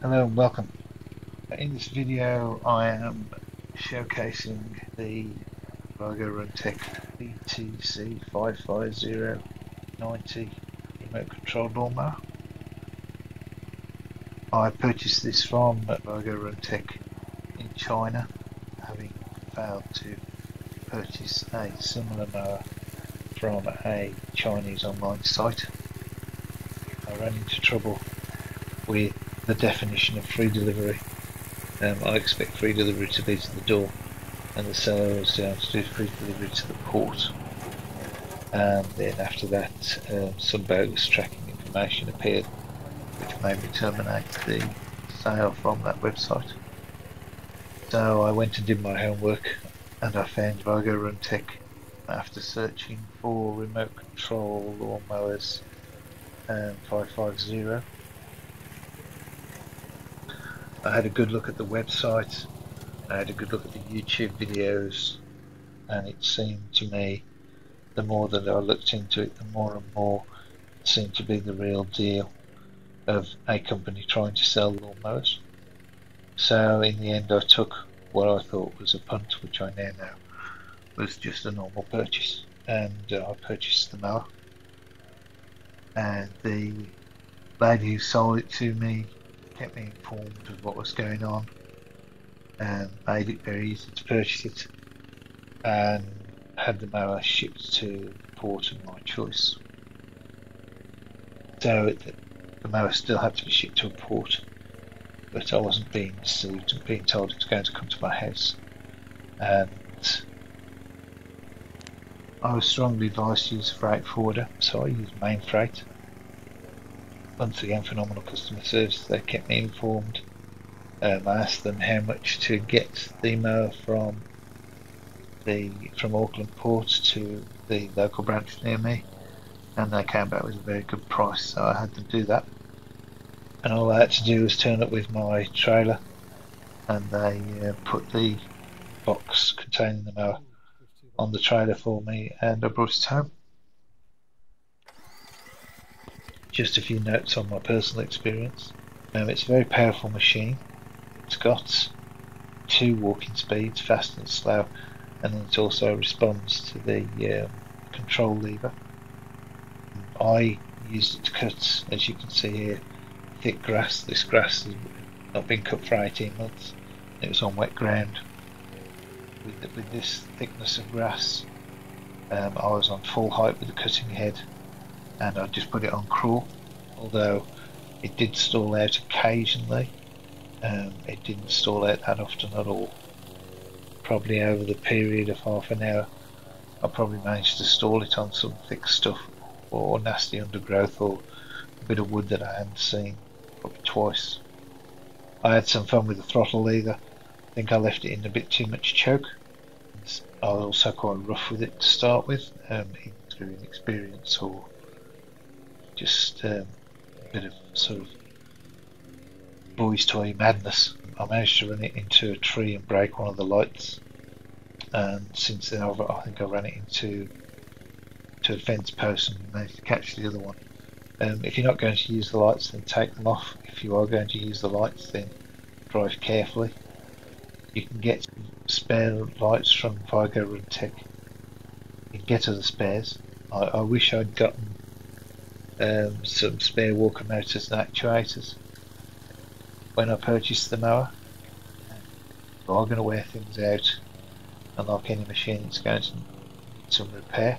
Hello and welcome. In this video I am showcasing the Vigorun Tech VTC 55090 remote control lawnmower. I purchased this from Vigorun Tech in China having failed to purchase a similar mower from a Chinese online site. I ran into trouble with the definition of free delivery. Um, I expect free delivery to be to the door, and the seller was down to do free delivery to the port. And then after that, um, some bogus tracking information appeared, which made me terminate the sale from that website. So I went and did my homework, and I found Vigorun Tech after searching for remote control lawnmowers um, 550 I had a good look at the website, I had a good look at the YouTube videos, and it seemed to me the more that I looked into it, the more and more it seemed to be the real deal of a company trying to sell lawnmowers. So in the end, I took what I thought was a punt, which I now know was just a normal purchase, and uh, I purchased the mower. And the lady who sold it to me kept me informed of what was going on and made it very easy to purchase it and had the mower shipped to the port of my choice. So it, the mower still had to be shipped to a port, but I wasn't being deceived and being told it was going to come to my house. And I was strongly advised to use a freight forwarder, so I used Mainfreight once again phenomenal customer service. They kept me informed. Um, I asked them how much to get the mail from the from Auckland Port to the local branch near me, and they came back with a very good price. So I had to do that, and all I had to do was turn up with my trailer, and they uh, put the box containing the mail on the trailer for me, and I brought it home. Just a few notes on my personal experience. Um, it's a very powerful machine. It's got two walking speeds, fast and slow, and it also responds to the um, control lever. I used it to cut, as you can see here, thick grass. This grass has not been cut for 18 months. It was on wet ground. With, with this thickness of grass, um, I was on full height with the cutting head and I just put it on crawl although it did stall out occasionally. Um, it didn't stall out that often at all. Probably over the period of half an hour I probably managed to stall it on some thick stuff or nasty undergrowth or a bit of wood that I hadn't seen probably twice. I had some fun with the throttle lever I think I left it in a bit too much choke. I was also quite rough with it to start with um, through inexperience or just um, a bit of sort of boys toy madness. I managed to run it into a tree and break one of the lights and since then I've, I think I ran it into to a fence post and managed to catch the other one. Um, if you're not going to use the lights then take them off. If you are going to use the lights then drive carefully. You can get spare lights from Vigorun Tech. You can get other spares. I, I wish I'd gotten um, some spare walker motors and actuators when I purchased the mower. We are going to wear things out and like any machine it's going to need some repair.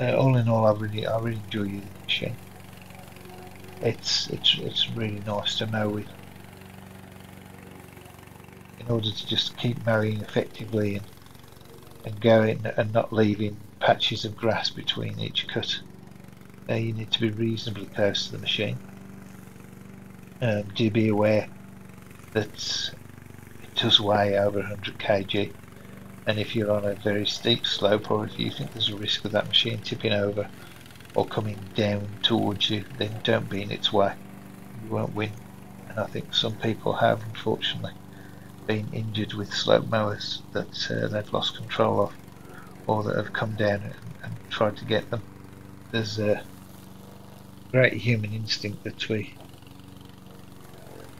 Uh, all in all I really I really enjoy the machine. It's it's it's really nice to mow with in order to just keep mowing effectively and and going and not leaving patches of grass between each cut. Uh, you need to be reasonably close to the machine. Um, do be aware that it does weigh over 100 kg and if you're on a very steep slope or if you think there's a risk of that machine tipping over or coming down towards you then don't be in its way. You won't win and I think some people have unfortunately been injured with slope mowers that uh, they've lost control of or that have come down and, and tried to get them. There's a great human instinct that we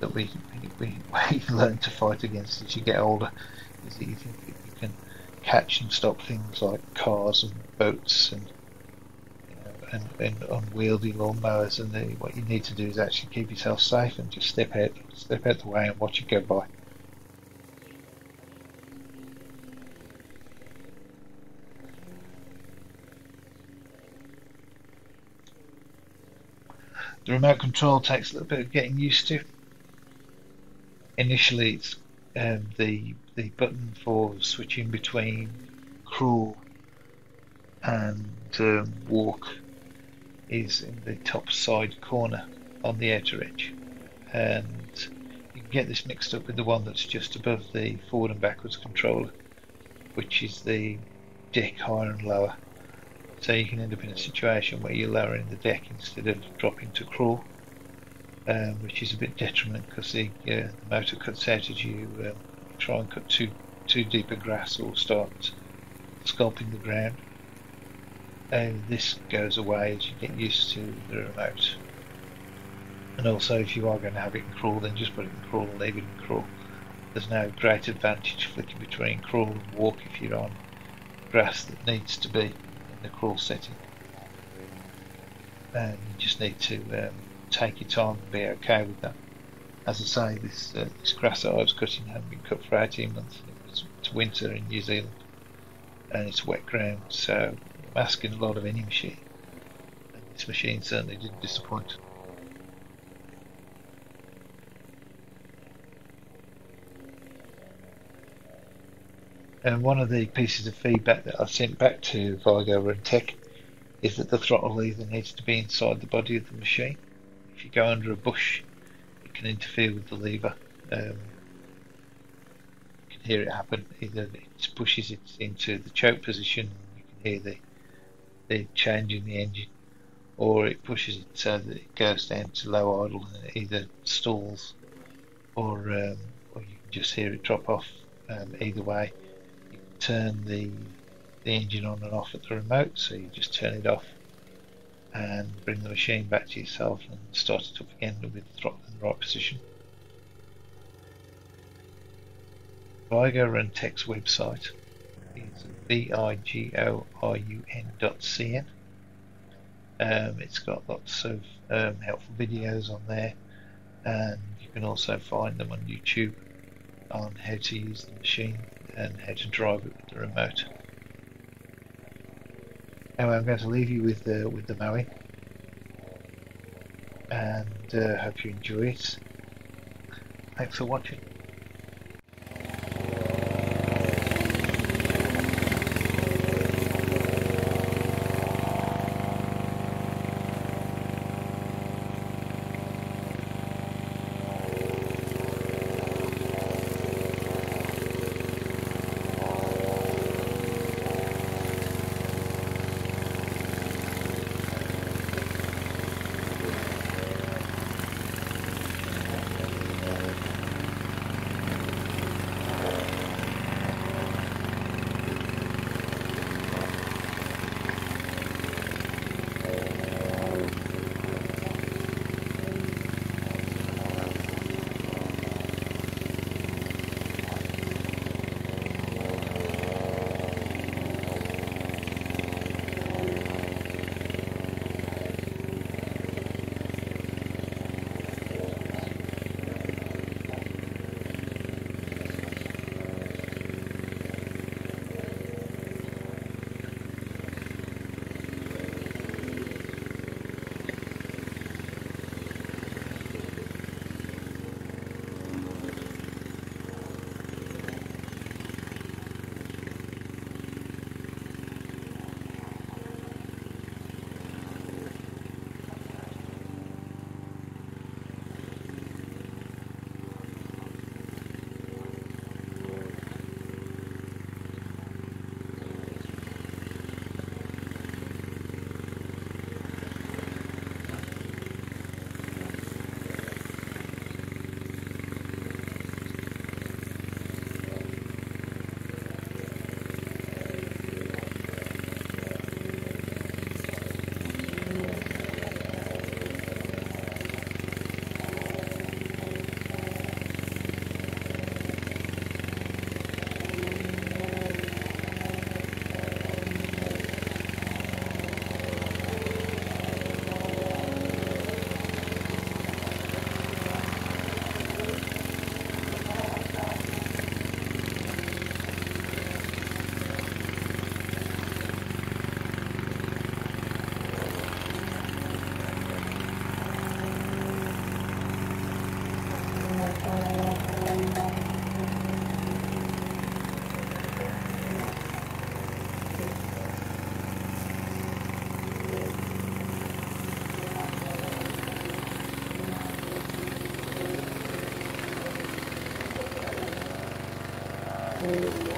that we we, we learn to fight against as you get older is that you think that you can catch and stop things like cars and boats and and, and unwieldy lawnmowers and the, what you need to do is actually keep yourself safe and just step out step out the way and watch it go by. Remote control takes a little bit of getting used to. Initially, it's um, the the button for switching between crawl and um, walk is in the top side corner on the outer edge, and you can get this mixed up with the one that's just above the forward and backwards controller, which is the deck higher and lower. So you can end up in a situation where you're lowering the deck instead of dropping to crawl, um, which is a bit detriment because the, uh, the, motor cuts out as you um, try and cut too too deep a grass or start sculpting the ground. And this goes away as you get used to the remote. And also, if you are going to have it in crawl, then just put it in crawl and leave it in crawl. There's no great advantage flicking between crawl and walk if you're on grass that needs to be the crawl setting. And you just need to um, take your time and be okay with that. As I say, this uh, this grass that I was cutting hadn't been cut for 18 months. It was, it's winter in New Zealand and it's wet ground, so I'm asking a lot of any machine. And this machine certainly didn't disappoint. And one of the pieces of feedback that I sent back to Vigo Tech is that the throttle lever needs to be inside the body of the machine. If you go under a bush, it can interfere with the lever. Um, you can hear it happen. Either it pushes it into the choke position, you can hear the the change in the engine, or it pushes it so that it goes down to low idle and it either stalls, or um, or you can just hear it drop off. Um, either way, turn the, the engine on and off at the remote, so you just turn it off and bring the machine back to yourself and start it up again with the throttle in the right position. Vigorun Tech's website is vigorun.cn. Um, it's got lots of um, helpful videos on there, and you can also find them on YouTube on how to use the machine and how to drive it with the remote. Anyway, I'm going to leave you with the with the Maui, and uh, hope you enjoy it. Thanks for watching. Thank